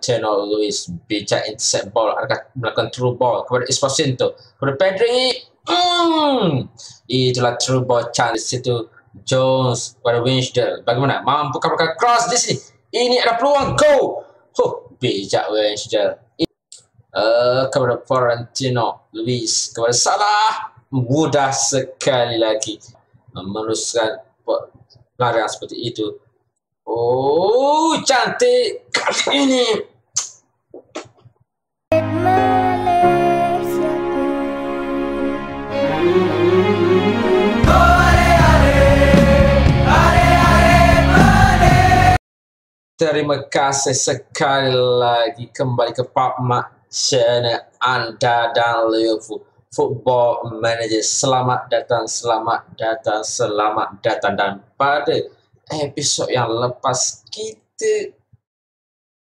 Channel Luis bijak intercept ball akan melakukan true ball kepada Esposito kepada Pedri hmm. itulah true ball chance situ. Jones kepada Winsdale bagaimana? Mampu melakukan cross di sini. Ini ada peluang go huh, bijak Winsdale uh, kepada Florentino Luis. Kepada Salah mudah sekali lagi meneruskan pelarian seperti itu. Oh, cantik. Kali ini. Terima kasih sekali lagi. Kembali ke Pak Mak channel. Anda dan Liverpool Football Manager. Selamat datang, selamat datang, selamat datang. Dan pada episod yang lepas kita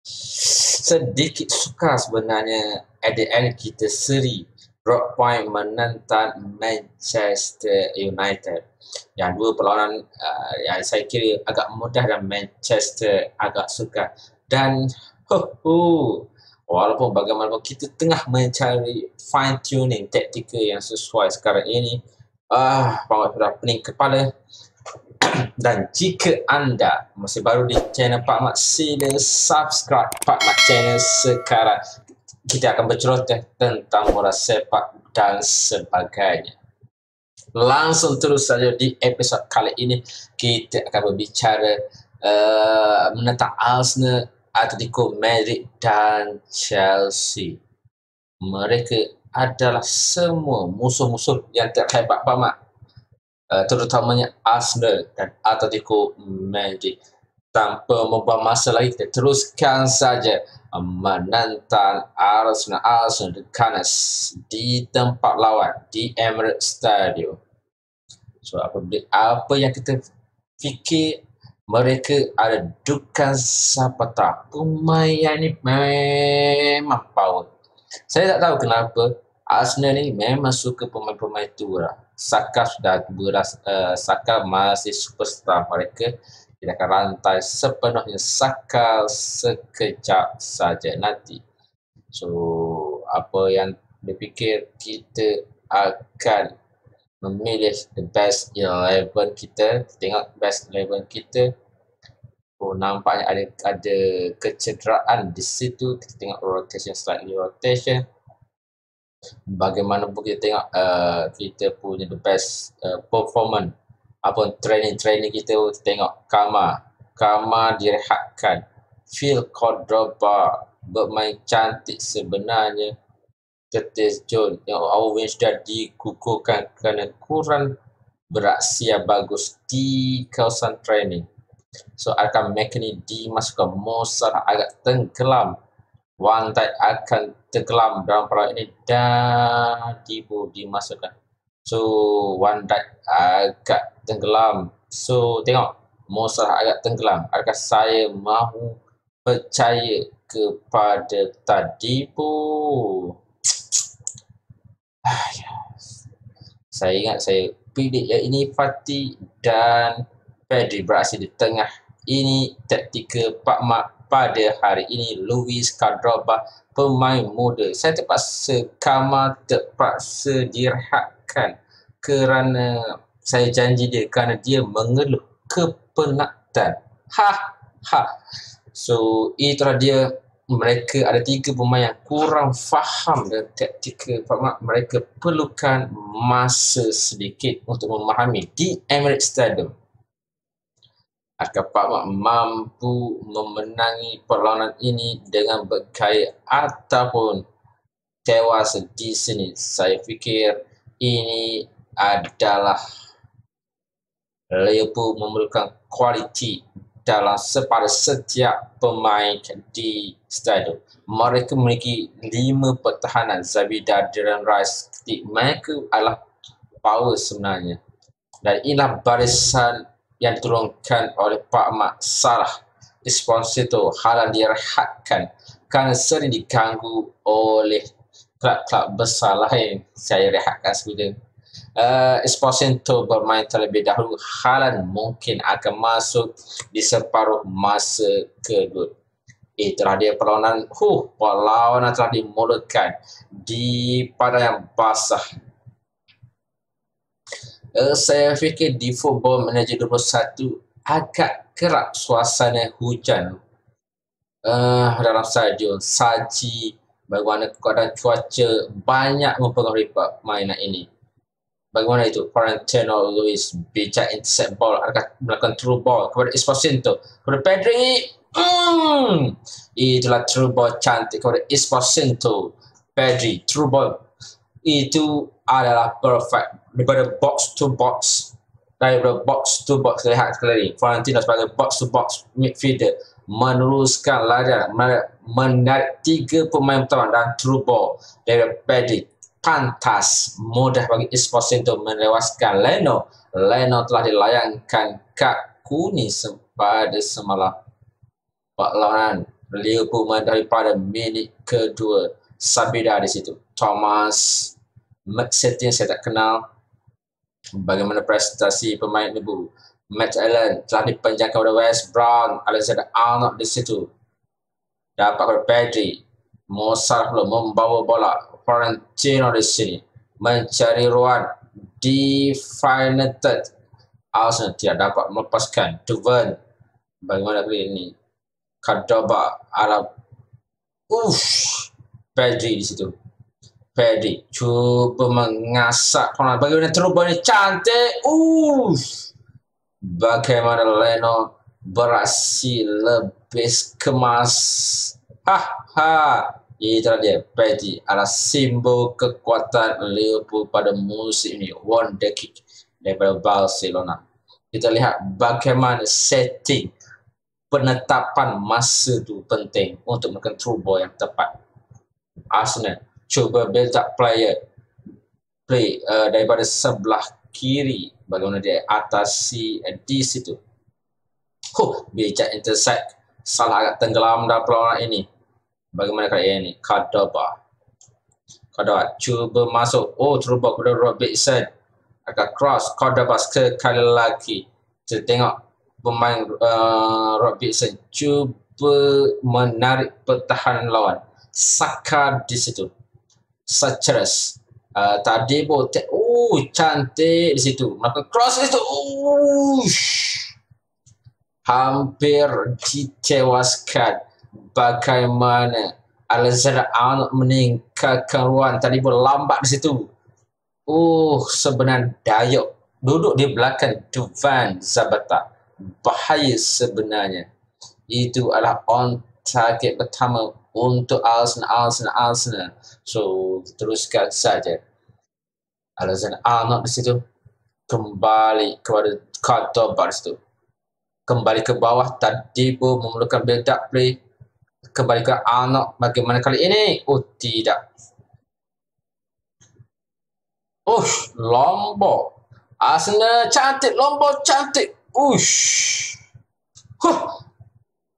sedikit suka sebenarnya end kita seri Rock Point menentang Manchester United yang dua perlawanan uh, yang saya kira agak mudah dan Manchester agak suka dan huh, walaupun bagaimanapun kita tengah mencari fine tuning taktikal yang sesuai sekarang ini ah uh, sudah pening kepala dan jika anda masih baru di channel Pak Mat, sila subscribe Pak Mat channel sekarang. Kita akan bercerita tentang bola sepak dan sebagainya. Langsung terus saja di episod kali ini kita akan berbicara uh, menentang Arsenal, Atletico Madrid dan Chelsea. Mereka adalah semua musuh-musuh yang terhebat Pak Mat uh, terutamanya Arsenal dan Atletico Madrid. Tanpa membuang masa lagi, kita teruskan saja menantang Arsenal Arsenal di Canas di tempat lawan di Emirates Stadium. So apa apa yang kita fikir mereka ada dukan siapa tahu pemain yang ni memang power. Saya tak tahu kenapa Arsenal ni memang suka pemain-pemain tu lah. Saka sudah beras, uh, Saka masih superstar mereka. Dia akan rantai sepenuhnya Saka sekejap saja nanti. So, apa yang dipikir kita akan memilih the best 11 kita. Tengok best 11 kita. Oh, nampaknya ada ada kecederaan di situ. Kita tengok rotation, slightly rotation bagaimanapun kita tengok uh, kita punya the best uh, performance apa training-training kita tengok Kama Kama direhatkan Phil Cordoba bermain cantik sebenarnya. Curtis Jones yang Owen sudah dikukuhkan kerana kurang beraksi yang bagus di kawasan training. So akan mekanik dimasukkan. Mozart agak tenggelam. Wang Tai akan tenggelam dalam perahu ini. Dan tiba dimasukkan. So Wang Tai agak tenggelam. So tengok Mozart agak tenggelam. Adakah saya mahu percaya kepada tadi pun? saya ingat saya pilih yang ini Fatih dan Pedri berhasil di tengah. Ini taktikal Pak Mak pada hari ini Luis Cadroba pemain muda saya terpaksa kama terpaksa direhatkan kerana saya janji dia kerana dia mengeluh kepenatan. Ha ha. So itulah dia. Mereka ada tiga pemain yang kurang faham dan taktikal mereka perlukan masa sedikit untuk memahami di Emirates Stadium. Adakah Pak mampu memenangi perlawanan ini dengan berkaya ataupun tewas di sini? Saya fikir ini adalah Liverpool memerlukan kualiti dalam sepada setiap pemain di stadium. Mereka memiliki lima pertahanan Zabida, Darren Rice. Mereka adalah power sebenarnya. Dan inilah barisan yang diturunkan oleh Pak Mak Salah Esposito halang direhatkan kerana sering diganggu oleh klub-klub besar lain saya rehatkan sebelum uh, Esposito bermain terlebih dahulu Halan mungkin akan masuk di separuh masa kedua Itulah dia perlawanan. Huh, perlawanan telah dimulakan di pada yang basah. Uh, saya fikir di Football Manager 21 agak kerap suasana hujan uh, dalam stadion. Saji, bagaimana keadaan cuaca banyak mempengaruhi permainan ini. Bagaimana itu? Quarantino Luis bijak intercept ball akan melakukan true ball kepada Esposito. Kepada Pedri. Hmm. Itulah true ball cantik kepada Esposito. Pedri. True ball. Itu adalah perfect. Daripada box to box. Daripada box to box. Lihat sekali. Quarantino sebagai box to box midfielder. Meneruskan larian. Menarik tiga pemain pertama dan true ball. Daripada Pedri pantas mudah bagi Esposito melewaskan Leno. Leno telah dilayangkan kad kuning pada semalam. Perlawanan Liverpool daripada minit kedua. Sabida di situ. Thomas McSettin saya tak kenal. Bagaimana prestasi pemain Liverpool. Matt Allen telah dipenjangkan oleh West Brown. Alexander Arnold di situ. Dapat oleh Pedri. Mozart belum membawa bola Florentino di sini mencari ruang third. Arsenal tidak dapat melepaskan Duven. Bagaimana kali ini? Cordoba Arab. Uff. Pedri di situ. Pedri cuba mengasak Bagaimana terubah ini cantik. Uff. Bagaimana Leno berhasil lebih kemas. Ha ha. Itulah dia, Petty adalah simbol kekuatan Liverpool pada musim ini. One decade daripada Barcelona. Kita lihat bagaimana setting penetapan masa itu penting untuk true ball yang tepat. Arsenal cuba build up player play uh, daripada sebelah kiri bagaimana dia atasi uh, di situ. Huh, bijak intersect salah agak tenggelam dalam perlawanan ini. Bagaimana kali ini? Cordoba. Cordoba cuba masuk. Oh, cuba kepada Robertson. Agak cross. Cordoba sekali lagi. Kita tengok pemain uh, Robertson cuba menarik pertahanan lawan. Saka di situ. Sachers. Uh, tadi pun, oh cantik di situ. Maka cross di situ. Oh, hampir ditewaskan bagaimana Arnold meningkatkan ruang tadi pun lambat di situ. Oh, sebenarnya Dayok duduk di belakang Duvan Zabata. Bahaya sebenarnya. Itu adalah on target pertama untuk Arsenal, Arsenal, Arsenal. So, teruskan saja. Alexander Arnold di situ. Kembali kepada Cordoba di situ. Kembali ke bawah. Tadi pun memerlukan build up play kembali ke Arnold bagaimana kali ini? Oh tidak. Ush, lombok. Arsenal cantik, lombok cantik. Ush. Huh.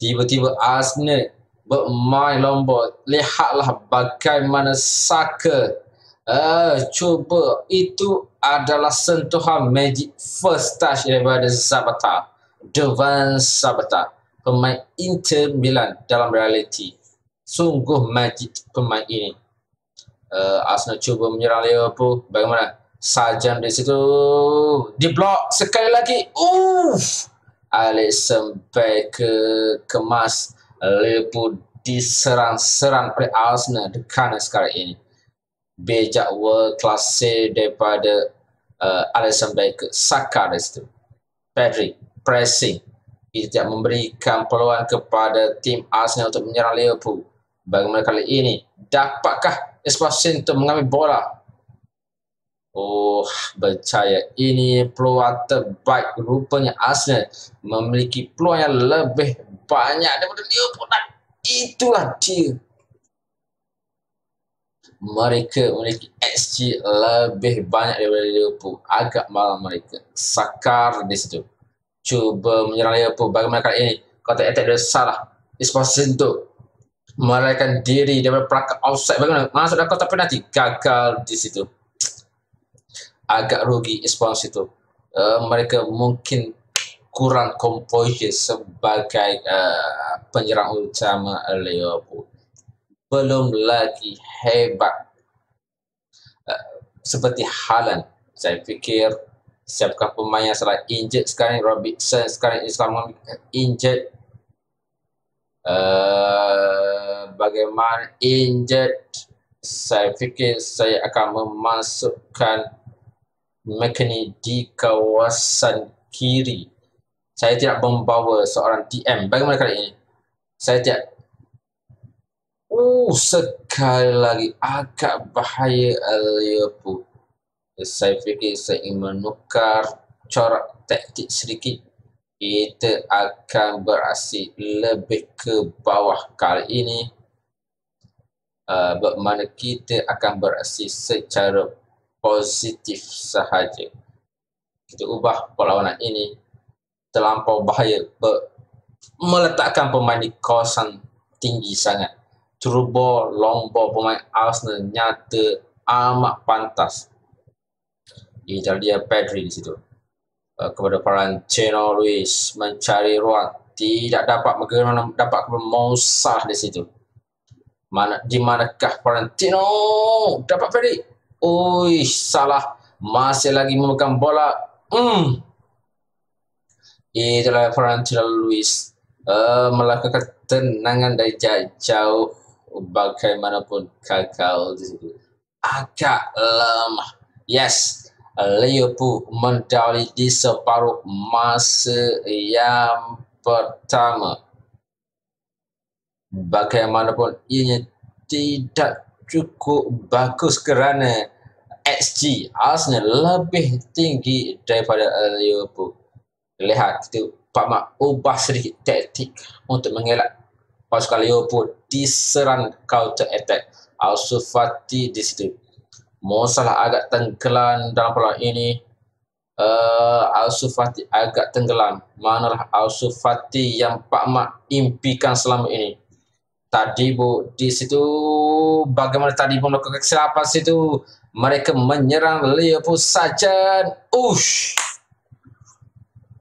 Tiba-tiba Arsenal bermain lombok. Lihatlah bagaimana Saka. Uh, cuba itu adalah sentuhan magic first touch daripada Zabata. Devan Zabata pemain Inter Milan dalam realiti. Sungguh majid pemain ini. Uh, Arsenal cuba menyerang Liverpool. Bagaimana? Sajan di situ. Di blok sekali lagi. Uff! Alex sampai ke kemas Liverpool diserang-serang oleh Arsenal di kanan sekarang ini. Bejak world class daripada uh, Alisson Becker. Saka di situ. Pedri pressing ia tidak memberikan peluang kepada tim Arsenal untuk menyerang Liverpool. Bagaimana kali ini? Dapatkah Esposito mengambil bola? Oh, percaya ini peluang terbaik. Rupanya Arsenal memiliki peluang yang lebih banyak daripada Liverpool. Dan itulah dia. Mereka memiliki XG lebih banyak daripada Liverpool. Agak malam mereka. Sakar di situ cuba menyerang Liverpool. Bagaimana kali ini kata attack dia salah. Esposito melarikan diri daripada perangkap offside. Bagaimana? Masuk dalam kotak penalti. Gagal di situ. Agak rugi. Esposito uh, mereka mungkin kurang composure sebagai uh, penyerang utama Liverpool. Belum lagi hebat. Uh, seperti Haaland. Saya fikir siapkah pemain yang salah injured sekarang Robertson sekarang Islam injured uh, bagaimana injured saya fikir saya akan memasukkan mekanik di kawasan kiri. Saya tidak membawa seorang DM. Bagaimana kali ini? Saya tidak. Oh, sekali lagi agak bahaya Liverpool. Saya fikir saya ingin menukar corak taktik sedikit. Kita akan beraksi lebih ke bawah kali ini. Uh, bagaimana kita akan beraksi secara positif sahaja. Kita ubah perlawanan ini terlampau bahaya ber- meletakkan pemain di kawasan tinggi sangat. Turbo ball pemain Arsenal nyata amat pantas. Ini dia Pedri di situ. Uh, kepada Valentino Luis mencari ruang tidak dapat bagaimana dapat Moussa di situ. Mana di manakah Valentino dapat Pedri? Ui, salah. Masih lagi memegang bola. Hmm. Itulah Florentino Luis. Uh, melakukan tenangan dari jauh. Bagaimanapun kakak di situ. Agak lemah. Yes. Liverpool mendali di separuh masa yang pertama. Bagaimanapun ini tidak cukup bagus kerana XG Arsenal lebih tinggi daripada Liverpool. Lihat itu Pak Mak ubah sedikit taktik untuk mengelak pasukan Liverpool diserang counter attack. Alsu Fati di situ. Mosalah agak tenggelam dalam peluang ini. Uh, Alsu Fati agak tenggelam. Manalah Alsu Fati yang Pak Mak impikan selama ini. Tadi bu di situ bagaimana tadi bu melakukan kesilapan situ mereka menyerang Liverpool saja. Ush.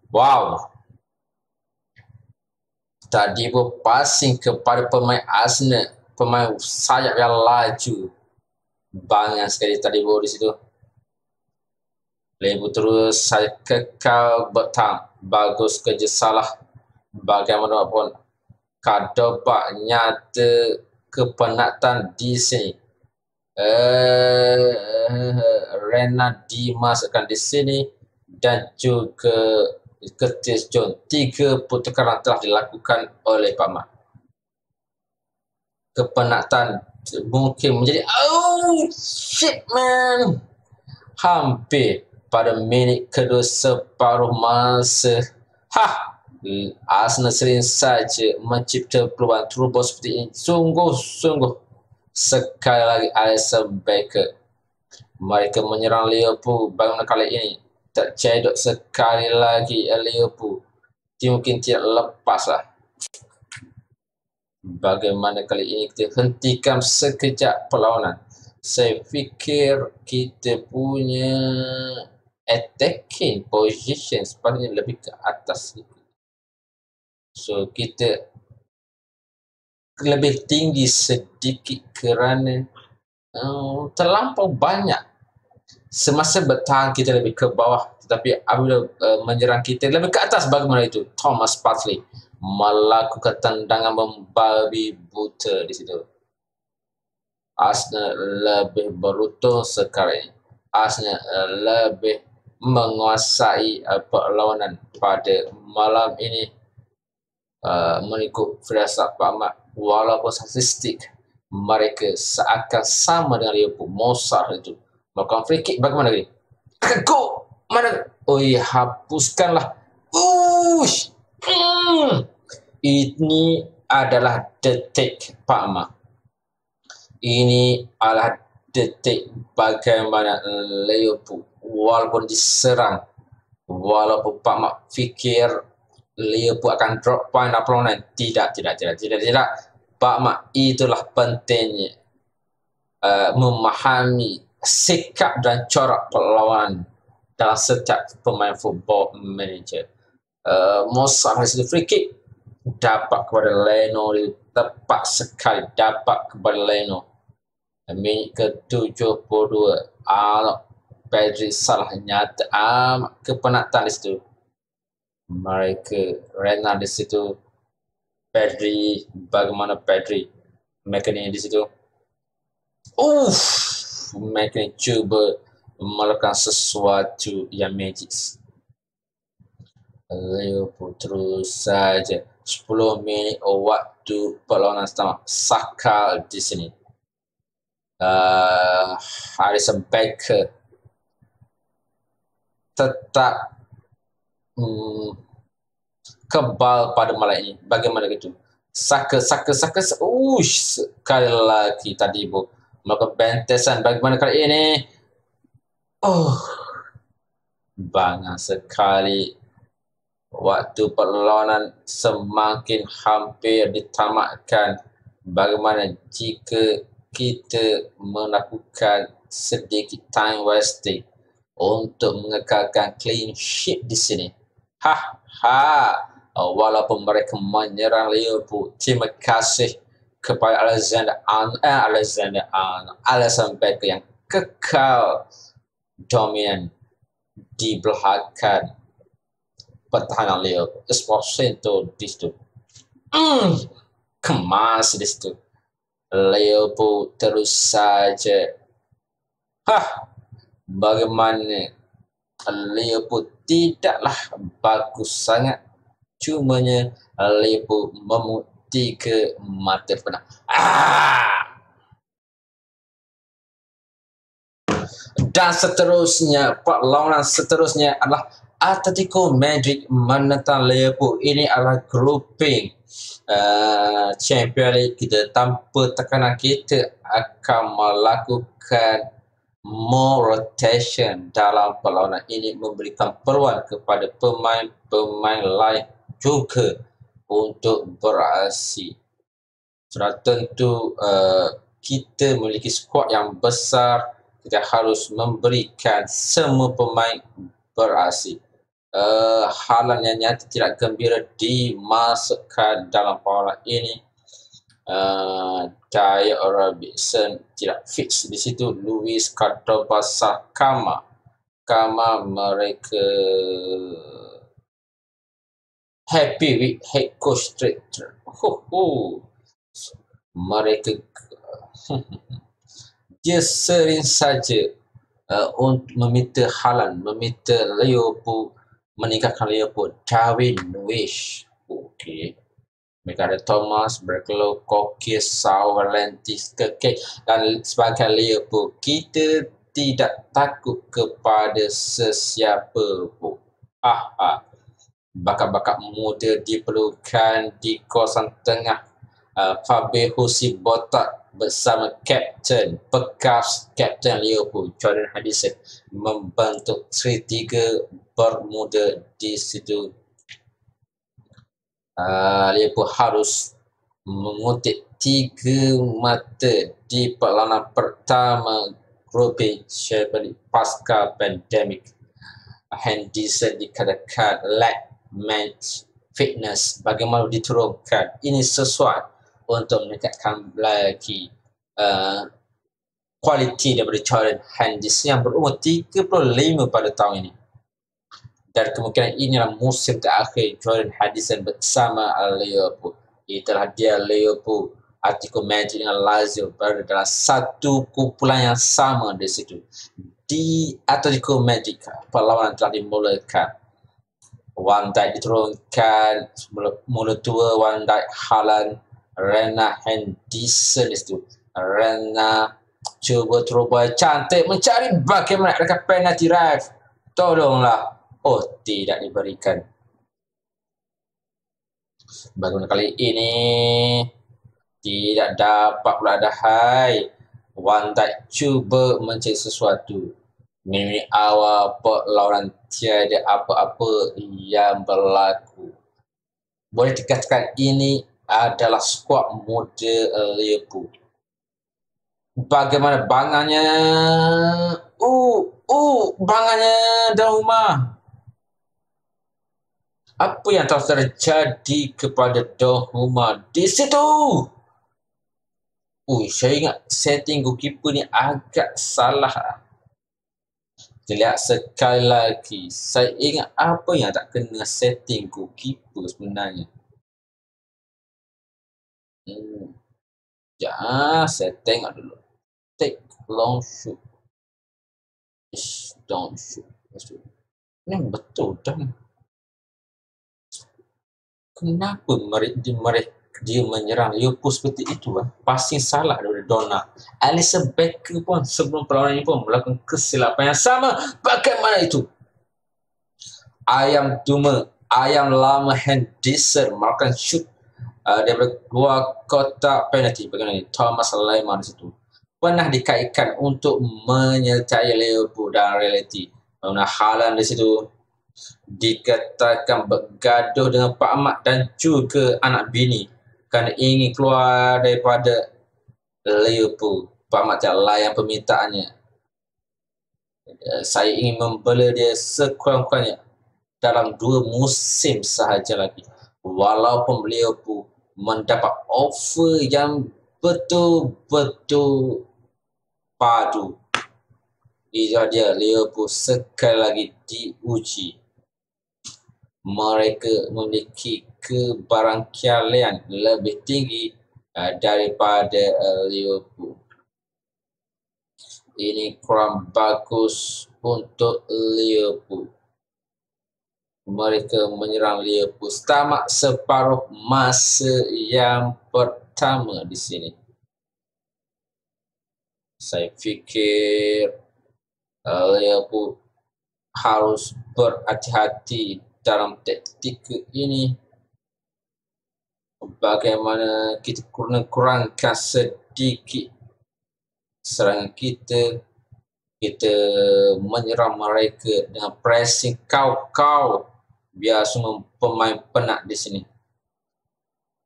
Wow. Tadi pun passing kepada pemain Arsenal. Pemain sayap yang laju. Banyak sekali tadi pun di situ. Liverpool terus saya kekal bertang. Bagus kerja salah. Bagaimanapun. Kadobak nyata kepenatan di sini uh, Rena dimasukkan di sini dan juga Curtis John. Tiga pertukaran telah dilakukan oleh Pak Mat. Kepenatan mungkin menjadi oh shit man hampir pada minit kedua separuh masa ha Arsenal sering saja mencipta peluang turbo seperti ini sungguh-sungguh sekali lagi Alisson Becker. Mereka menyerang Liverpool bagaimana kali ini? Tak cedok sekali lagi Liverpool. Dia mungkin tidak lepas lah. Bagaimana kali ini kita hentikan sekejap perlawanan. Saya fikir kita punya attacking position sepatutnya lebih ke atas. So kita lebih tinggi sedikit kerana uh, terlampau banyak semasa bertahan kita lebih ke bawah tetapi apabila uh, menyerang kita lebih ke atas bagaimana itu Thomas Partey melakukan tendangan membabi buta di situ. Arsenal lebih beruntung sekarang ini Arsenal lebih menguasai uh, perlawanan pada malam ini. Uh, mengikut firasat Pak Ahmad walaupun statistik mereka seakan sama dengan Liverpool Mozart itu. Melakukan free kick bagaimana ini go mana? Oh iya hapuskanlah. Ush hmm. Ini adalah detik Pak Ma ini adalah detik bagaimana Liverpool walaupun diserang walaupun Pak Mak fikir Liverpool akan drop point opponent. Tidak, tidak, tidak, tidak, tidak. Pak Mak, itulah pentingnya uh, memahami sikap dan corak perlawanan dalam setiap pemain football manager. Uh, Mosa hasil free kick dapat kepada Leno tepat sekali dapat kepada Leno. Minit ke-72 Alok Pedri salah nyata amat kepenatan di situ. Mereka Rena di situ. Pedri bagaimana Pedri? Mereka ni di situ. Uff mereka ni cuba melakukan sesuatu yang magic. Liverpool terus saja 10 minit waktu perlawanan pertama Saka di sini. Uh, Harrison Baker tetap hmm, kebal pada malam ini. Bagaimana gitu? Saka, Saka, Saka, ush, sekali lagi tadi bu melakukan bentesan. Bagaimana kali ini? Oh, banyak sekali waktu perlawanan semakin hampir ditamatkan bagaimana jika kita melakukan sedikit time wasting untuk mengekalkan clean sheet di sini. Ha ha. Walaupun mereka menyerang Liverpool, terima kasih kepada Alexander Arnold, eh, Alexander Arnold, Alisson Becker yang kekal dominan di belakang pertahanan Leo Esposito di situ. Hmm, kemas di situ. Leo pun terus saja. Hah, bagaimana pun tidaklah bagus sangat. Cumanya Leo pun memuti ke mata penang. Ah! Dan seterusnya, perlawanan seterusnya adalah Atletico Madrid menentang Liverpool. Ini adalah grouping uh, Champions League. Kita tanpa tekanan kita akan melakukan more rotation dalam perlawanan. Ini memberikan peluang kepada pemain-pemain lain juga untuk beraksi. Sudah tentu uh, kita memiliki skuad yang besar, kita harus memberikan semua pemain beraksi uh, halan yang nyata tidak gembira dimasukkan dalam pola ini. Uh, Daya Robinson tidak fix di situ. Luis Cordova Kama. Kama mereka happy with head coach Traitor. Mereka dia sering saja uh, untuk meminta halan, meminta Liverpool meningkatkan Liverpool Darwin Nuish. Okey. Mereka ada Thomas, Berkelo, Kokis, Sau, Valentis, Keke dan sebagai Liverpool kita tidak takut kepada sesiapa pun. Ah, ah. bakat-bakat muda diperlukan di kawasan tengah. Uh, Fabio Husi Botak bersama Captain bekas Captain Liverpool Jordan Henderson membentuk segitiga bermuda di situ. Uh, Liverpool harus mengutip tiga mata di perlawanan pertama grouping Chevrolet pasca pandemik. Henderson dikatakan lack match fitness bagaimana diturunkan ini sesuai untuk meningkatkan lagi uh, kualiti daripada Jordan Henderson yang berumur 35 pada tahun ini dan kemungkinan ini adalah musim terakhir Jordan Henderson bersama Liverpool. Itulah dia Liverpool, Atletico Madrid dengan Lazio berada dalam satu kumpulan yang sama di situ. Di Atletico Madrid, perlawanan telah dimulakan. Van Dijk diturunkan, mula tua Van Dijk Haaland, Rena Henderson di situ. Rena cuba teroboh cantik mencari bagaimana dekat penalty ref. Tolonglah Oh, tidak diberikan. Bagaimana kali ini tidak dapat pula ada hai. Tak cuba mencari sesuatu. Mimi awal perlawanan tiada apa-apa yang berlaku. Boleh dikatakan ini adalah skuad muda Liverpool. Bagaimana bangannya? Uh, uh, bangannya dalam rumah. Apa yang telah terjadi kepada Dohuma di situ? Ui, saya ingat setting goalkeeper ni agak salah. Kita lihat sekali lagi. Saya ingat apa yang tak kena setting goalkeeper sebenarnya. Ya, saya tengok dulu. Take long shoot. Ish, don't shoot. Ini betul dah kenapa mereka, mereka dia menyerang Liverpool seperti itu lah. Passing salah daripada Donna. Alisson Becker pun sebelum perlawanan ini pun melakukan kesilapan yang sama. Bagaimana itu? Ayam Duma, Ayam Lama Henderson melakukan shoot uh, daripada luar kotak penalti. Ini? Thomas Lehmann di situ. Pernah dikaitkan untuk menyertai Liverpool dalam realiti. Bagaimana Haaland di situ dikatakan bergaduh dengan Pak Ahmad dan juga anak bini kerana ingin keluar daripada Liverpool. Pak Ahmad tak layan permintaannya. Eh, saya ingin membela dia sekurang-kurangnya dalam dua musim sahaja lagi. Walaupun beliau pun mendapat offer yang betul-betul padu. Ia dia Liverpool sekali lagi diuji mereka memiliki kebarangkalian lebih tinggi uh, daripada uh, Liverpool. Ini kurang bagus untuk Liverpool. Mereka menyerang Liverpool setamat separuh masa yang pertama di sini. Saya fikir uh, Liverpool harus berhati-hati dalam taktik ini bagaimana kita kurang-kurangkan sedikit serangan kita kita menyerang mereka dengan pressing kau-kau biar semua pemain penat di sini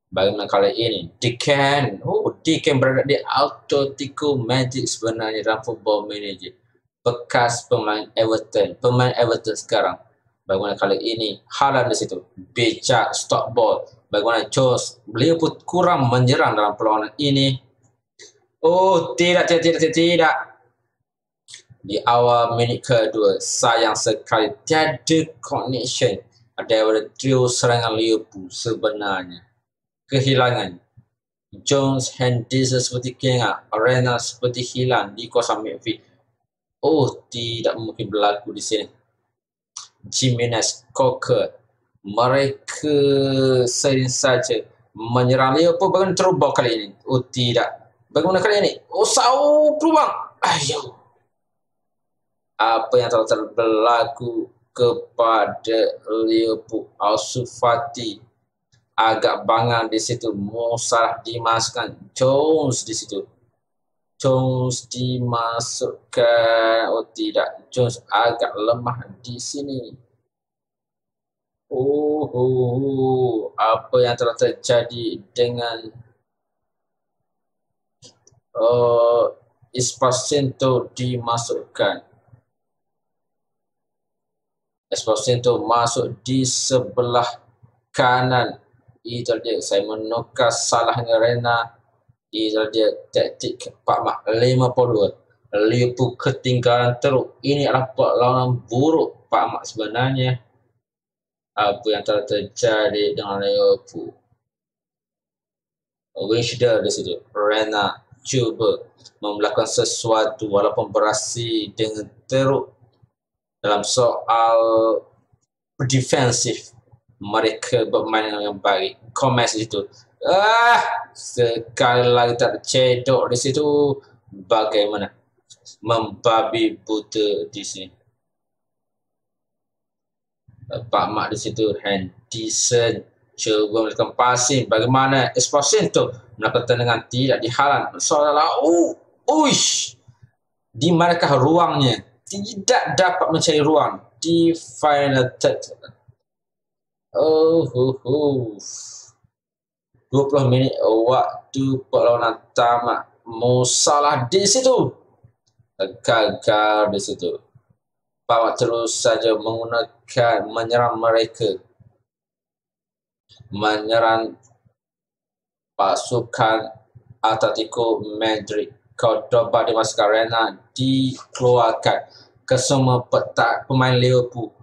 bagaimana kali ini Deacon oh Deacon berada di Atletico Magic sebenarnya dalam football manager bekas pemain Everton pemain Everton sekarang Bagaimana kali ini Haaland di situ. Becak stop ball. Bagaimana Jones. Beliau pun kurang menyerang dalam perlawanan ini. Oh tidak, tidak, tidak, tidak. Di awal minit kedua. Sayang sekali. Tiada connection. Ada trio serangan Liverpool sebenarnya. Kehilangan. Jones, Henderson seperti kena. Arena seperti hilang di kawasan midfield. Oh, tidak mungkin berlaku di sini. Jimenez Cocker mereka sering saja menyerang Liverpool bagaimana terubah kali ini oh tidak bagaimana kali ini oh sau peluang ayo apa yang telah terberlaku kepada Liverpool. Al-Sufati agak bangang di situ. Musa dimasukkan. Jones di situ. Jones dimasukkan. Oh tidak. Jones agak lemah di sini. Oh, oh, oh. apa yang telah terjadi dengan uh, Esposito dimasukkan Esposito masuk di sebelah kanan itu dia saya menukar salahnya Rena Inilah dia taktik Pak Mak 52. Liverpool ketinggalan teruk. Ini adalah perlawanan buruk Pak Mak sebenarnya. Apa yang telah terjadi dengan Liverpool. Wishdale di situ. Rena cuba melakukan sesuatu walaupun berhasil dengan teruk dalam soal defensif mereka bermain dengan baik. Komes itu Ah, sekali lagi tak cedok di situ. Bagaimana? Membabi buta di sini. Pak Mak di situ. Henderson. Cuba melakukan passing. Bagaimana? Esposito. Melakukan tendangan tidak dihalang. Seolah-olah. Uh, uish. Di manakah ruangnya? Tidak dapat mencari ruang. Di final third. Oh, oh, oh. 20 minit waktu perlawanan tamat Musalah di situ gagal di situ Bawa terus saja menggunakan menyerang mereka menyerang pasukan Atletico Madrid. Cordoba di Mascarena dikeluarkan ke semua petak pemain Liverpool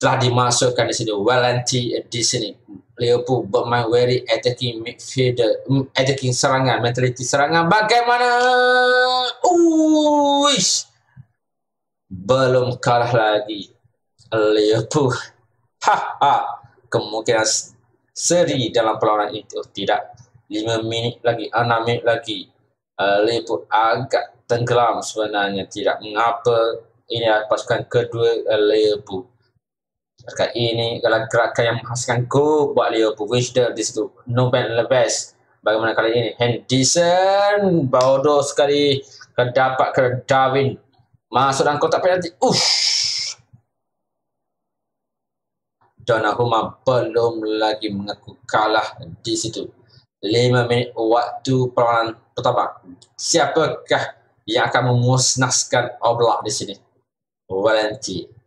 telah dimasukkan di sini. Valenti di sini. Liverpool bermain very attacking midfielder, mm, attacking serangan, mentality serangan. Bagaimana? Uish! Belum kalah lagi. Liverpool. Ha ha. Kemungkinan seri dalam perlawanan itu. Tidak. 5 minit lagi, 6 minit lagi. Uh, Liverpool agak tenggelam sebenarnya. Tidak mengapa ini adalah pasukan kedua uh, Liverpool. Dekat ini kalau gerakan yang menghasilkan go buat Liverpool. Wisdom di situ. No band lepas bagaimana kali ini? Henderson. Bodoh sekali. Dapat ke Darwin. Masuk dalam kotak penalti. Ush. Donnarumma belum lagi mengaku kalah di situ. 5 minit waktu perlawanan pertama. Siapakah yang akan memusnahkan Oblak di sini Valenti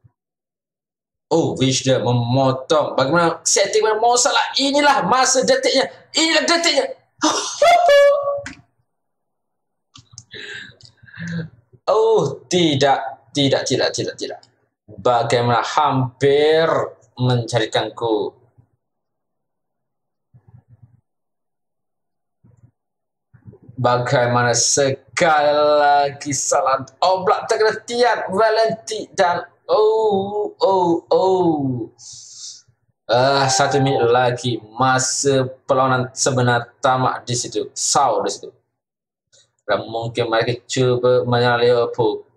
Oh, wish dia memotong. Bagaimana setting mana masalah? Inilah masa detiknya. Inilah detiknya. oh, tidak. Tidak, tidak, tidak, tidak. Bagaimana hampir mencarikanku. Bagaimana sekali lagi salah oblak terkena tiap Valenti dan Oh, oh, oh. Uh, satu minit lagi masa perlawanan sebenar tamat di situ. Saw di situ. Dan mungkin mereka cuba menyalih Liverpool.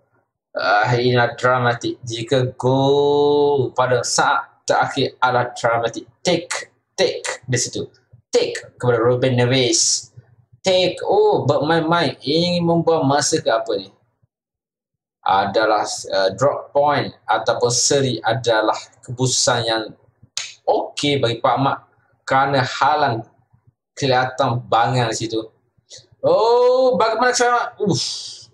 Uh, ini dramatik. Jika gol pada saat terakhir adalah dramatik. Take, take di situ. Take kepada Ruben Neves. Take, oh bermain-main. Ingin membuang masa ke apa ni? adalah uh, drop point ataupun seri adalah keputusan yang okey bagi Pak Mak kerana halang kelihatan bangang di situ. Oh, bagaimana cara? Uff.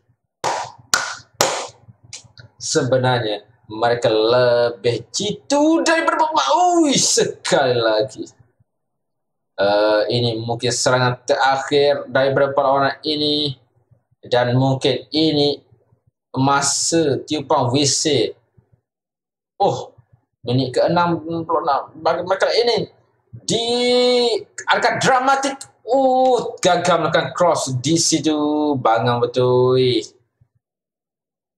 Sebenarnya mereka lebih jitu daripada Pak Mak. Ui, sekali lagi. Uh, ini mungkin serangan terakhir daripada perlawanan ini dan mungkin ini masa tiupan WC. Oh, minit ke-66 bagaimana ini di agak dramatik. Oh, gagal melakukan cross di situ. Bangang betul.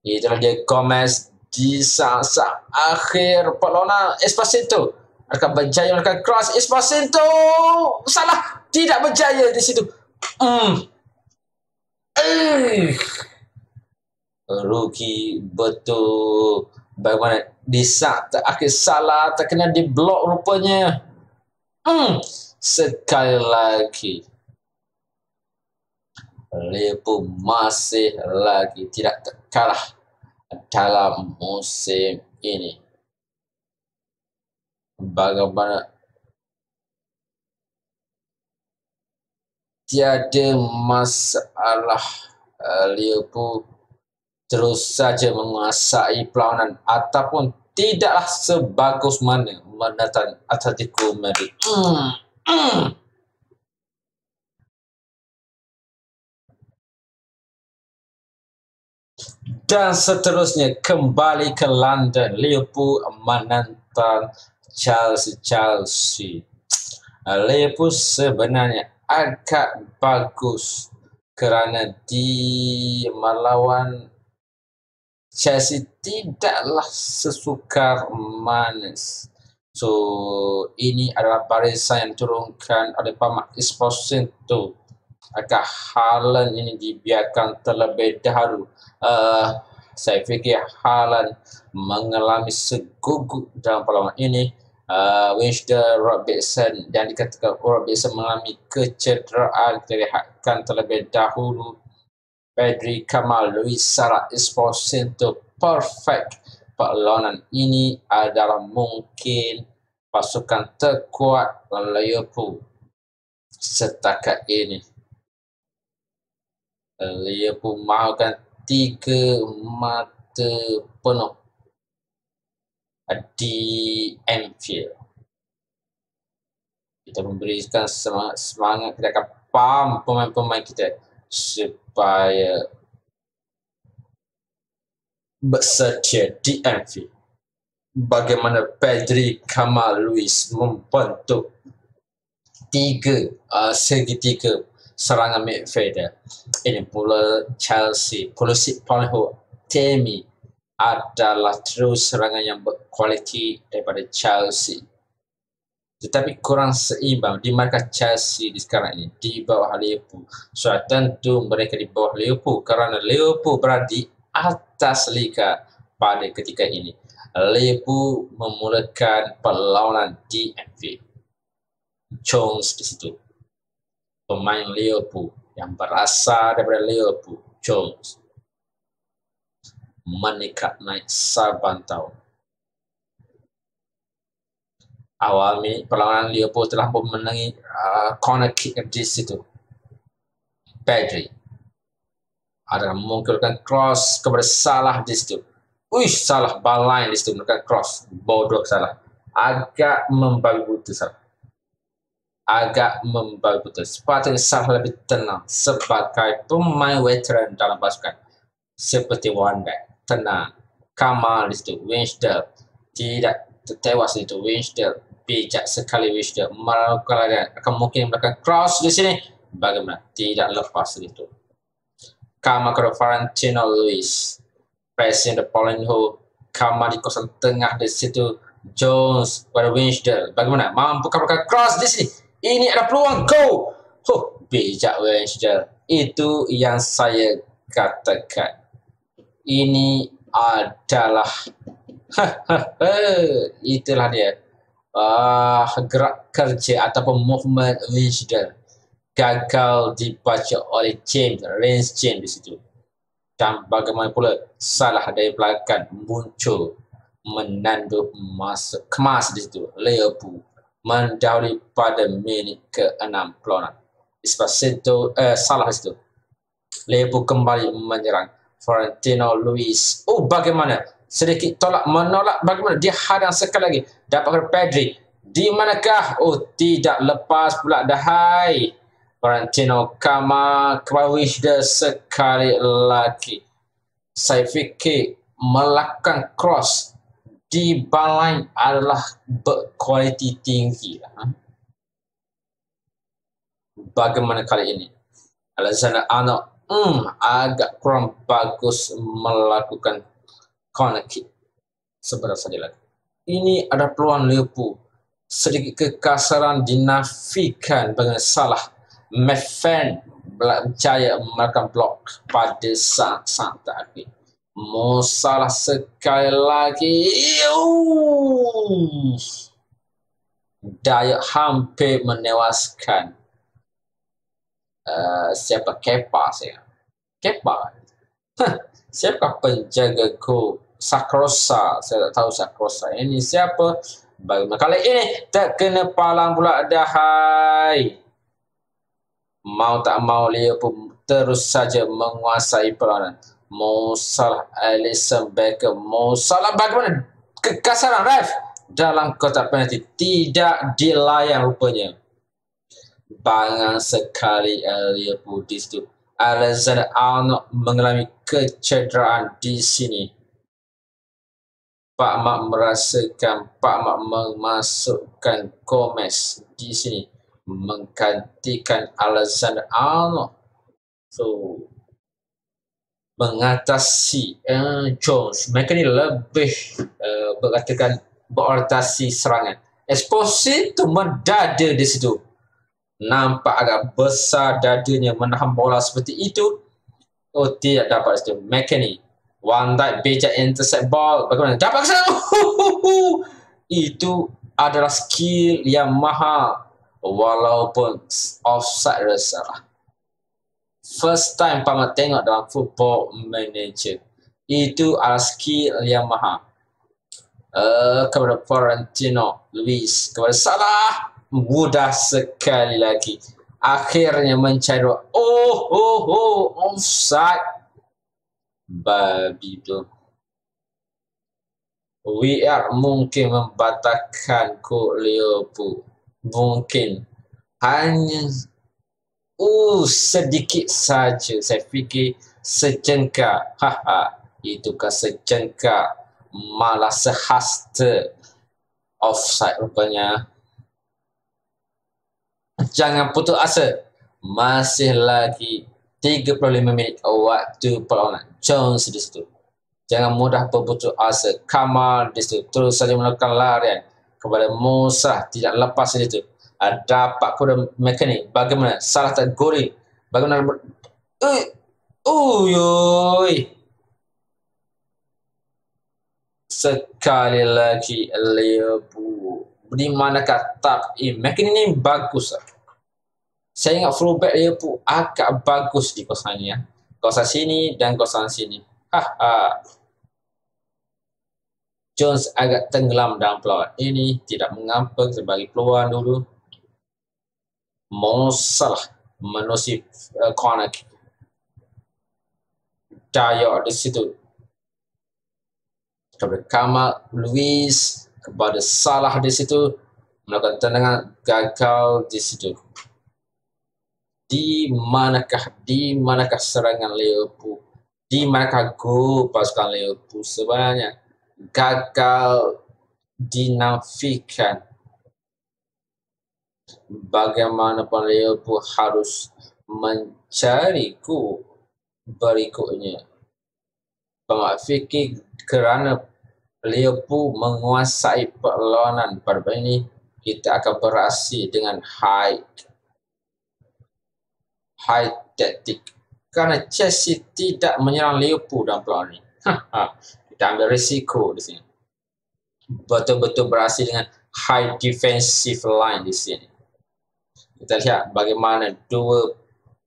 Itulah dia Gomez di saat-saat akhir perlawanan Espacito akan berjaya melakukan cross Espacito salah. Tidak berjaya di situ. Hmm. Eh. Rugi betul. Bagaimana? Disak terakhir salah terkena di blok rupanya. Hmm. Sekali lagi. Liverpool masih lagi tidak terkalah dalam musim ini bagaimana tiada masalah uh, Liverpool terus saja menguasai perlawanan ataupun tidaklah sebagus mana mendatang Atletico Madrid. Mm. Mm. Dan seterusnya kembali ke London, Liverpool menantang Chelsea. Chelsea. Liverpool sebenarnya agak bagus kerana di melawan Chelsea tidaklah sesukar manis. So, ini adalah barisan yang turunkan oleh Pamak Esposito. Agar Haaland ini dibiarkan terlebih dahulu. Uh, saya fikir Haaland mengalami segugup dalam perlawanan ini. Uh, Winston Robertson dan dikatakan Robertson mengalami kecederaan terlihatkan terlebih dahulu Pedri Kamal Luis Sara Esposito perfect perlawanan ini adalah mungkin pasukan terkuat Liverpool setakat ini. Liverpool mahukan tiga mata penuh di Anfield. kita memberikan semangat, semangat kita akan pam pemain-pemain kita supaya bersetia di. Bagaimana Pedri Kamal Luis membentuk tiga uh, segitiga serangan midfielder. Ini pula Chelsea, polisi Paulinho, Temi adalah terus serangan yang berkualiti daripada Chelsea. Tetapi kurang seimbang di markah Chelsea di sekarang ini di bawah Liverpool. So tentu mereka di bawah Liverpool kerana Liverpool berada di atas liga pada ketika ini. Liverpool memulakan perlawanan di Anfield. Jones di situ. Pemain Liverpool yang berasal daripada Liverpool, Jones. Menekat naik saban tahun. Awal ni perlawanan Liverpool telah memenangi uh, corner kick di situ. Pedri ada mengumumkan cross kepada Salah di situ. Uish, Salah balai di situ mengumumkan cross. Bodoh Salah. Agak membagi buta Salah. Agak membagi buta. Sepatutnya Salah lebih tenang sebagai pemain veteran dalam pasukan. Seperti Wanda. Tenang. Kamal di situ. Winsdale. Tidak tertewas di situ. Winsdale. Bijak sekali Winsdale. Melakukan. Akan mungkin melakukan cross di sini. Bagaimana? Tidak lepas di situ. Kama kepada Valentino Luis. Presiden The Paulinho. Kama di kawasan tengah di situ. Jones pada Winsdale. Bagaimana? Mampu kapal cross di sini. Ini ada peluang. Go! Huh, bijak Winsdale. Itu yang saya katakan. Ini adalah itulah dia uh, gerak kerja ataupun movement Winsdale gagal dibaca oleh James, Reigns James di situ. Dan bagaimana pula salah dari belakang muncul menandu masuk kemas di situ. Liverpool mendahului pada minit ke-6 peluang. Esposito eh, salah di situ. Liverpool kembali menyerang. Florentino Luis. Oh bagaimana? Sedikit tolak menolak bagaimana? Dia hadang sekali lagi. Dapatkan Pedri. Di manakah? Oh tidak lepas pula dahai. Valentino Kama Krawisda sekali lagi. Saya fikir melakukan cross di balai adalah berkualiti tinggi. Ha? Bagaimana kali ini? Alexander Arnold hmm, agak kurang bagus melakukan corner kick. Sebenarnya saja lagi. Ini ada peluang Liverpool. Sedikit kekasaran dinafikan dengan salah Mefen berjaya melakukan blok pada saat-saat tadi. Musalah sekali lagi. Daya hampir menewaskan uh, siapa Kepa saya. Kepa. siapa penjaga gol Sakrosa? Saya tak tahu Sakrosa. Ini siapa? Bagaimana kali ini tak kena palang pula dahai mau tak mau Liverpool terus saja menguasai peranan. Mo Salah, Alisson Becker, Mo Salah bagaimana kekasaran ref dalam kotak penalti tidak dilayan rupanya. Bangang sekali Liverpool di situ. Alexander Arnold mengalami kecederaan di sini. Pak Mak merasakan Pak Mak memasukkan Gomez di sini menggantikan Alexander Arnold. So, mengatasi uh, Jones. Mereka ni lebih uh, berkatakan berorientasi serangan. Esposito mendada di situ. Nampak agak besar dadanya menahan bola seperti itu. Oh, tidak dapat situ. McKinney. One Dijk bijak intercept ball. Bagaimana? Dapat ke sana? Itu adalah skill yang mahal walaupun offside rasa first time pamat tengok dalam football manager itu adalah skill yang mahal uh, kepada Florentino Luis kepada Salah mudah sekali lagi. Akhirnya mencari oh oh oh offside. Babi tu. VR mungkin membatalkan kod Liverpool mungkin. Hanya uh, sedikit saja. Saya fikir secengkak. Haha itu kan secengkak? Malah sehasta. Offside rupanya jangan putus asa. Masih lagi 35 minit waktu perlawanan. Jones di situ jangan mudah berputus asa. Kamal di situ terus saja melakukan larian kepada Musa. Tidak lepas di situ. Dapat kepada mekanik. Bagaimana? Salah tak goreng bagaimana? Eh uyoi sekali lagi Liverpool di manakah in mekanik ni bagus lah. saya ingat fullback Liverpool agak bagus di kawasan ni ya. kawasan sini dan kawasan sini ha ha Jones agak tenggelam dalam peluang ini tidak mengapa sebagai peluang dulu Monsalah menusi uh, corner kick. Daya di situ. Kepada Kamal Luis kepada Salah di situ melakukan tendangan gagal di situ. Di manakah di manakah serangan Liverpool? Di manakah gol pasukan Liverpool sebenarnya gagal dinafikan bagaimanapun Liverpool harus mencari ku berikutnya. Pengat fikir kerana Liverpool menguasai perlawanan pada ini, kita akan berhasil dengan high high tactic. Kerana Chelsea tidak menyerang Liverpool dalam perlawanan ini. kita ambil risiko di sini. Betul-betul berhasil dengan high defensive line di sini kita lihat bagaimana dua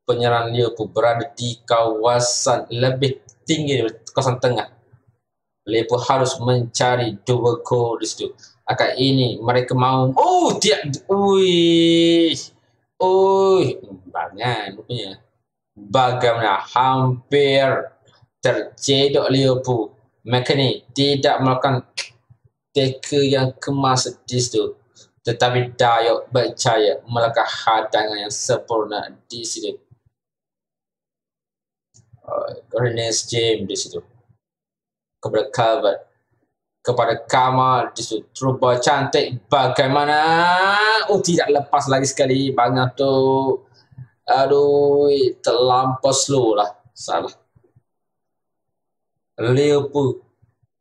penyerang Liverpool berada di kawasan lebih tinggi kawasan tengah. Liverpool harus mencari dua gol di situ. Akan ini mereka mahu oh tidak ui ui banyak rupanya. Bagaimana hampir terjedok Liverpool. Mereka ni tidak melakukan tackle yang kemas di situ tetapi Dayok percaya melakukan hadangan yang sempurna di situ. Uh, Ernest James di situ. Kepada Calvert. Kepada Kamal situ. Terubah cantik bagaimana. Oh tidak lepas lagi sekali. Banyak tu. Aduh. Terlampau slow lah. Salah. Liverpool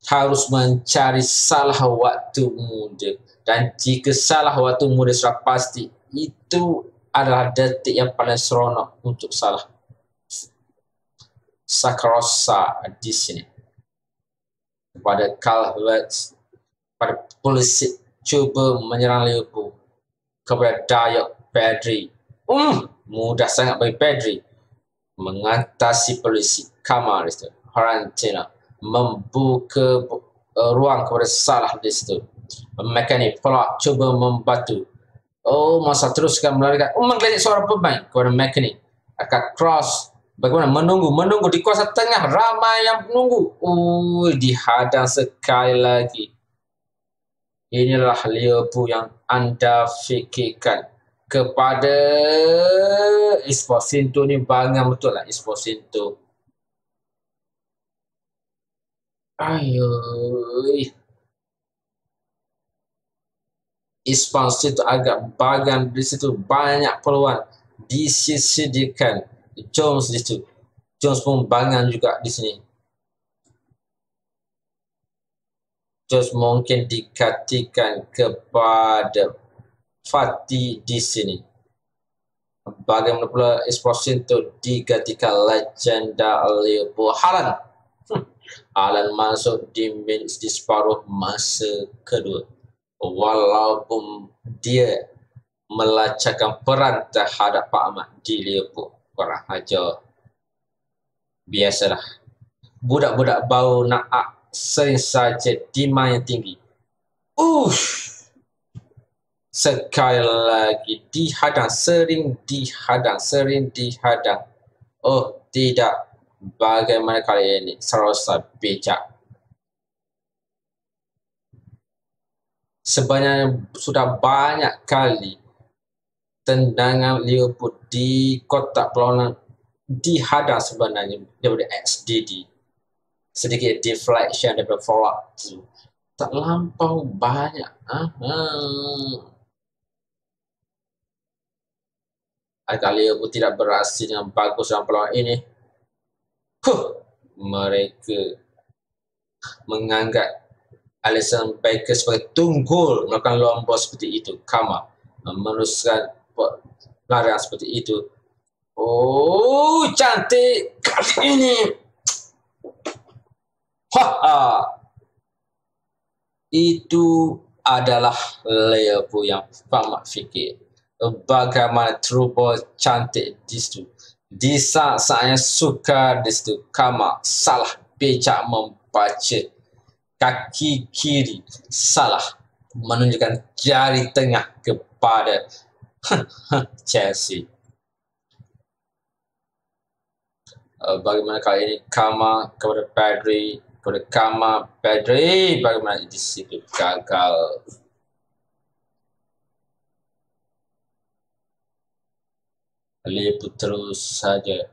harus mencari salah waktu muda dan jika salah waktu muda sudah pasti itu adalah detik yang paling seronok untuk salah Sakarosa di sini kepada Calvert pada polisi cuba menyerang Liverpool kepada Dayok Pedri um, mudah sangat bagi Pedri mengatasi polisi Kamal itu Horantina membuka uh, ruang kepada Salah di situ mekanik pula cuba membantu. Oh, masa teruskan melarikan. Oh, menggelitik seorang pemain kepada mekanik. Akan cross. Bagaimana? Menunggu. Menunggu di kuasa tengah. Ramai yang menunggu. Oh, dihadang sekali lagi. Inilah Liverpool yang anda fikirkan kepada Esposito ni bangang betul lah Esposito. Ayuh. Ispans itu agak bagan di situ banyak peluang disisihkan Jones di situ. Jones pun bangan juga di sini. Jones mungkin dikatikan kepada Fatih di sini. Bagaimana pula Esposito digatikan legenda Liverpool Haaland. Hmm. Haaland masuk di minit di separuh masa kedua. Walaupun dia melacakan peran terhadap Pak Ahmad di Liverpool kurang. Aja biasalah. Budak-budak bau nak sering saja demand yang tinggi. Uff. Sekali lagi dihadang sering dihadang sering dihadang oh tidak. Bagaimana kali ini? Serasa bijak sebenarnya sudah banyak kali tendangan Liverpool di kotak perlawanan dihadang sebenarnya daripada XDD. Sedikit deflection daripada forward tu. Tak lampau banyak. Ha? Agar Liverpool tidak berhasil dengan bagus dalam perlawanan ini. Huh. Mereka menganggap Alisson Becker sebagai tunggul melakukan lomba seperti itu. Kama meneruskan larian seperti itu. Oh, cantik kali ini. Ha Itu adalah Leopold yang Famak fikir. Bagaimana trouble cantik di situ. Di saat saya suka di situ. Kama salah becak membaca kaki kiri salah menunjukkan jari tengah kepada Chelsea. Uh, bagaimana kali ini Kama kepada Pedri kepada Kama Pedri bagaimana di situ gagal. Lipu terus saja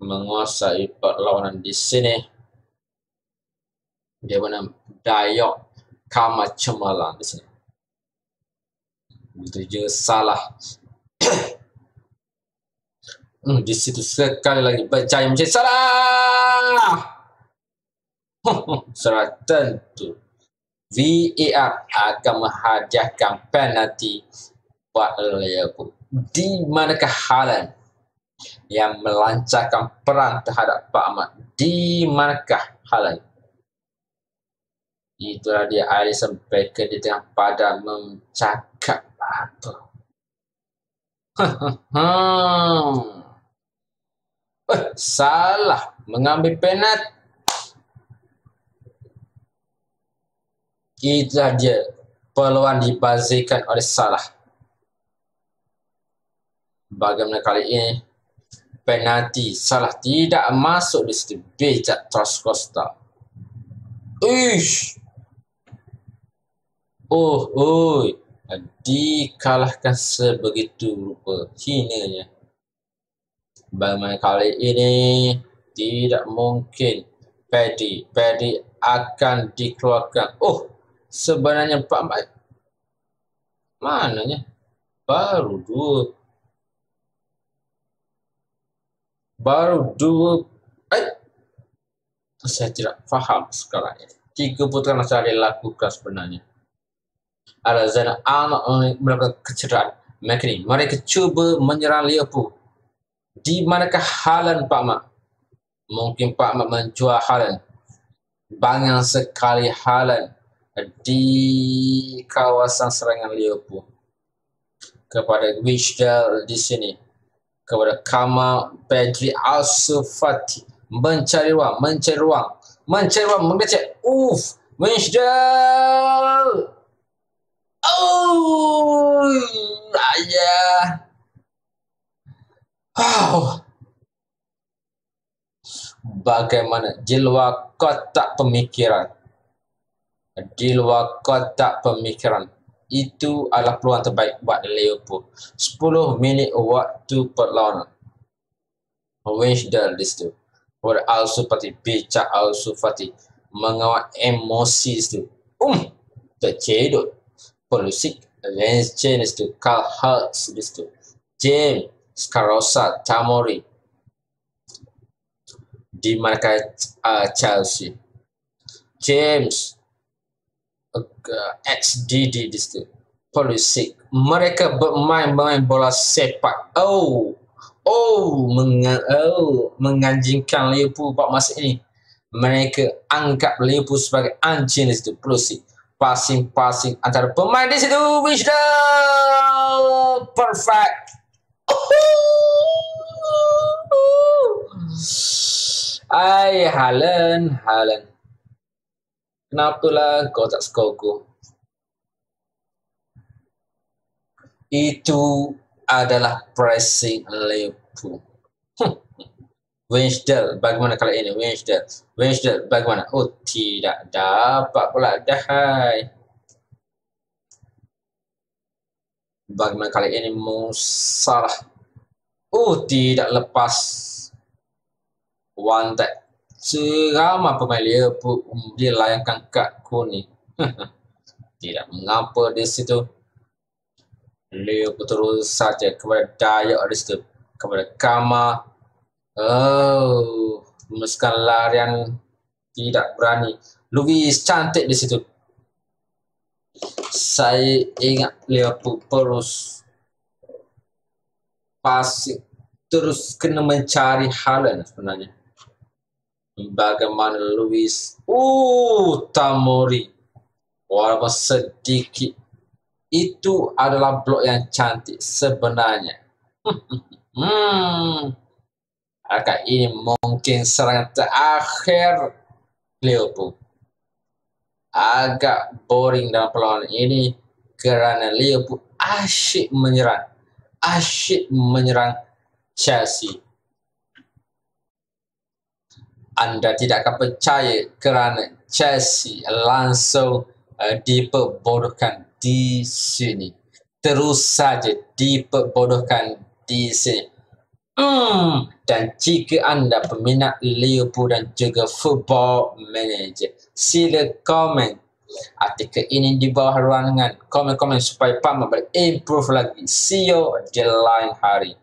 menguasai perlawanan di sini. Dia mana Dayok Kama Cemalang di sini. Juga salah. hmm, di situ sekali lagi berjaya menjadi salah. Sudah tentu. VAR akan menghadiahkan penalti buat Liverpool. Di manakah Haaland yang melancarkan perang terhadap Pak Ahmad? Di manakah Haaland? Itulah dia Alison Becker di tengah pada mencakap apa. eh, salah mengambil penat. Itulah dia peluang dibazirkan oleh salah. Bagaimana kali ini penalti salah tidak masuk di situ bejak Trust Costa. Ish, Oh, oi. Dikalahkan sebegitu rupa. Hinanya. Bagaimana kali ini tidak mungkin Paddy. Paddy akan dikeluarkan. Oh, sebenarnya Pak Mat. Mananya? Baru dua. Baru dua. Eh, saya tidak faham sekarang. Tiga putaran saya lakukan sebenarnya. Alexander Arnold melakukan kecederaan. Mereka mereka cuba menyerang Liverpool. Di manakah Haaland Pak Mak? Mungkin Pak Mak menjual Haaland. Banyak sekali Haaland di kawasan serangan Liverpool. Kepada Wishdale di sini. Kepada Kama Pedri Al-Sufati. Mencari ruang, mencari ruang. Mencari ruang, mengecek. Uff, Wishdale! Oh, ayah. Oh. Bagaimana di luar kotak pemikiran? Di luar kotak pemikiran. Itu adalah peluang terbaik buat Liverpool. 10 minit waktu perlawanan. Winsdale di situ. Kepada Al-Sufati. Bicak Al-Sufati. Mengawal emosi di situ. Um, tercedut. Against James to Carl this to James Scarosa Tamori. Di marka uh, Chelsea? James uh, XDD this to Pulisic mereka bermain bermain bola sepak. Oh oh meng oh menganjingkan Liverpool pada masa ini. Mereka anggap Liverpool sebagai anjing itu Pulisic passing-passing antara pemain di situ Wisdom perfect Ay, Halen, Halen. Kenapa lah kau tak skor aku? Itu adalah pressing Liverpool. Winsdale, bagaimana kali ini? Winsdale, Winsdale, bagaimana? Oh, tidak dapat pula. Dahai. bagaimana kali ini Musalah oh tidak lepas one that seramai pemain Liverpool dia layangkan kad kuning tidak mengapa di situ Liverpool terus saja kepada Dayak di situ kepada Kama oh memuskan larian tidak berani. Luis cantik di situ. Saya ingat Liverpool terus pasti terus kena mencari Haaland sebenarnya. Bagaimana Luis uh Tamori. Walaupun sedikit itu adalah blok yang cantik sebenarnya. Hmm agak ini mungkin serangan terakhir Liverpool agak boring dalam perlawanan ini kerana Liverpool asyik menyerang asyik menyerang Chelsea anda tidak akan percaya kerana Chelsea langsung uh, diperbodohkan di sini. Terus saja diperbodohkan di sini. Hmm. Dan jika anda peminat Liverpool dan juga football manager, sila komen artikel ini di bawah ruangan. Komen-komen supaya Pak boleh improve lagi. See you di lain hari.